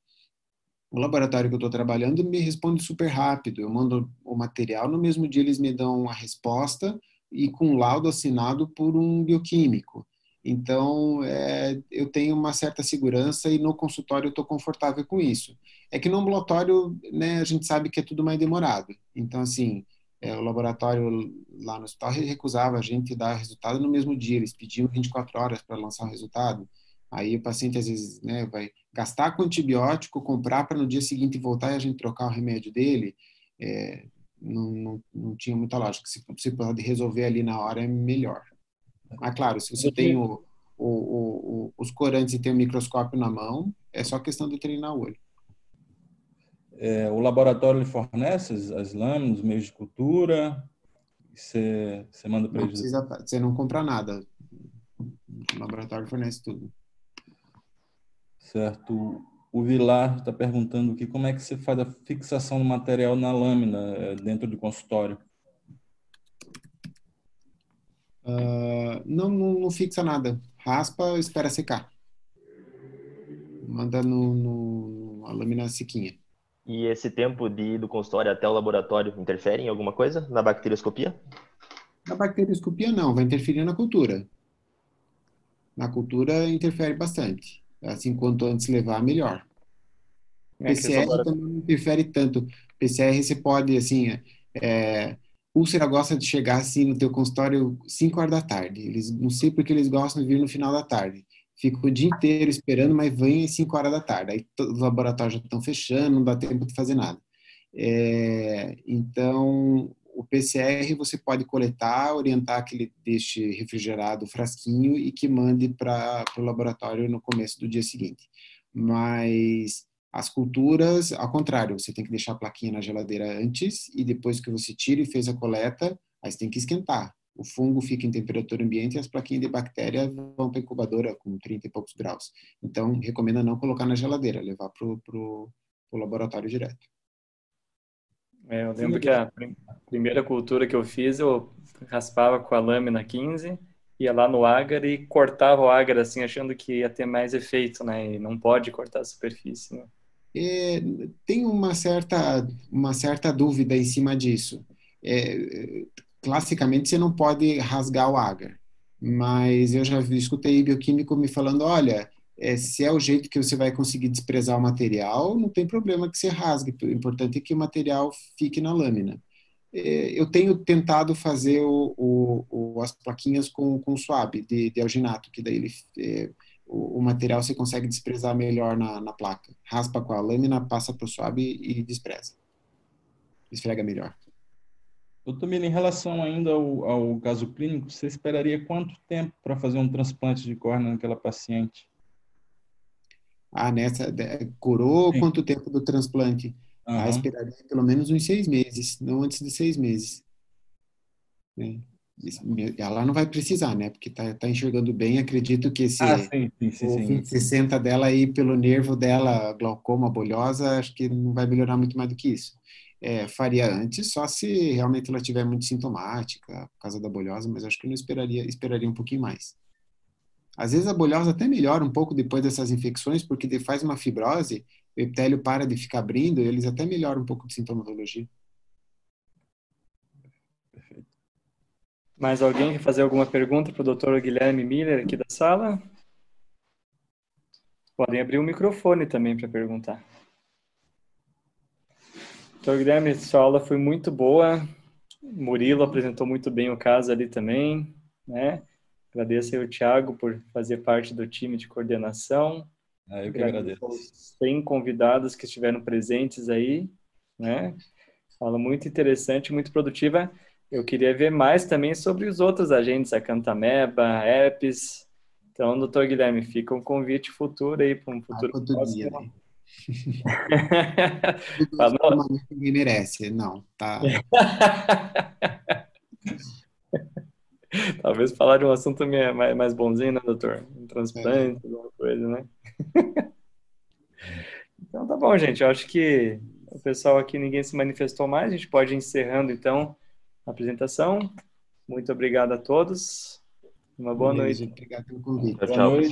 O laboratório que eu estou trabalhando me responde super rápido. Eu mando o material, no mesmo dia eles me dão a resposta e com laudo assinado por um bioquímico. Então, é, eu tenho uma certa segurança e no consultório eu estou confortável com isso. É que no ambulatório, né, a gente sabe que é tudo mais demorado. Então, assim, é, o laboratório lá no hospital recusava a gente dar resultado no mesmo dia. Eles pediam 24 horas para lançar o resultado. Aí o paciente às vezes né, vai gastar com antibiótico, comprar para no dia seguinte voltar e a gente trocar o remédio dele. É, não, não, não, tinha muita lógica. Se você pode resolver ali na hora, é melhor. Mas, claro, se você tem o, o, o, os corantes e tem o microscópio na mão, é só questão de treinar o olho. É, o laboratório fornece as, as lâminas, os meios de cultura? Você, você manda para eles? Precisa, você não compra nada. O laboratório fornece tudo. Certo. O Vilar está perguntando aqui como é que você faz a fixação do material na lâmina é, dentro do consultório. Uh, não, não, não, fixa nada. Raspa, espera secar. Manda no, no, a lâmina sequinha. E esse tempo de ir do consultório até o laboratório interfere em alguma coisa na bacterioscopia? Na bacterioscopia não, vai interferir na cultura. Na cultura interfere bastante. Assim, quanto antes levar, melhor. É PCR também não interfere tanto. PCR você pode, assim, é, úlcera gosta de chegar assim no teu consultório 5 horas da tarde. Eles não sei porque eles gostam de vir no final da tarde. Fica o dia inteiro esperando, mas vem às 5 horas da tarde. Aí os laboratórios já estão fechando, não dá tempo de fazer nada. É, então, o PCR você pode coletar, orientar que ele deixe refrigerado o frasquinho e que mande para o laboratório no começo do dia seguinte. Mas as culturas, ao contrário, você tem que deixar a plaquinha na geladeira antes e depois que você tira e fez a coleta, aí você tem que esquentar. O fungo fica em temperatura ambiente e as plaquinhas de bactéria vão para a incubadora com 30 e poucos graus. Então, recomenda não colocar na geladeira, levar para o laboratório direto. É, eu lembro que a primeira cultura que eu fiz, eu raspava com a lâmina 15, ia lá no agar e cortava o agar, assim, achando que ia ter mais efeito, né? E não pode cortar a superfície, né? É, tem uma certa, uma certa dúvida em cima disso. É, classicamente, você não pode rasgar o agar, mas eu já escutei bioquímico me falando, olha, é, se é o jeito que você vai conseguir desprezar o material, não tem problema que você rasgue, o importante é que o material fique na lâmina. É, eu tenho tentado fazer o, o, o, as plaquinhas com, com suave de, de alginato, que daí ele... É, o, material você consegue desprezar melhor na, na placa. Raspa com a lâmina, passa para o suave e despreza. Esfrega melhor. Doutor Miller, em relação ainda ao, ao, caso clínico, você esperaria quanto tempo para fazer um transplante de córnea naquela paciente? Ah, nessa, curou Sim. quanto tempo do transplante? Uhum. Ah, esperaria pelo menos uns seis meses, não antes de seis meses. É. ela não vai precisar, né? Porque tá, tá enxergando bem. Acredito que esse ah, sim, sim, sim, o 2060 dela aí pelo nervo dela, glaucoma, bolhosa, acho que não vai melhorar muito mais do que isso. É, faria antes, só se realmente ela tiver muito sintomática por causa da bolhosa, mas acho que eu não esperaria, esperaria um pouquinho mais. Às vezes a bolhosa até melhora um pouco depois dessas infecções, porque faz uma fibrose, o epitélio para de ficar abrindo, eles até melhoram um pouco de sintomatologia. Mais alguém quer fazer alguma pergunta para o Dr. Guilherme Miller aqui da sala? Podem abrir o microfone também para perguntar. Dr. Guilherme, sua aula foi muito boa. Murilo apresentou muito bem o caso ali também, né? Agradeço aí o Thiago por fazer parte do time de coordenação. Ah, eu que agradeço. Os 100 convidados que estiveram presentes aí, né? Fala muito interessante, muito produtiva. Eu queria ver mais também sobre os outros agentes, a Cantameba, a EPS. Então, doutor Guilherme, fica um convite futuro aí para um futuro ah, próximo. Dia, né? Falou. Ninguém merece, não, tá. Talvez falar de um assunto mais, mais bonzinho, né, doutor? Um transplante, é. alguma coisa, né? então tá bom, gente. Eu acho que o pessoal aqui, ninguém se manifestou mais. A gente pode ir encerrando, então, apresentação. Muito obrigado a todos. Uma boa Beleza, noite. Obrigado pelo convite. Tchau, tchau.